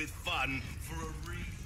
with fun for a reason.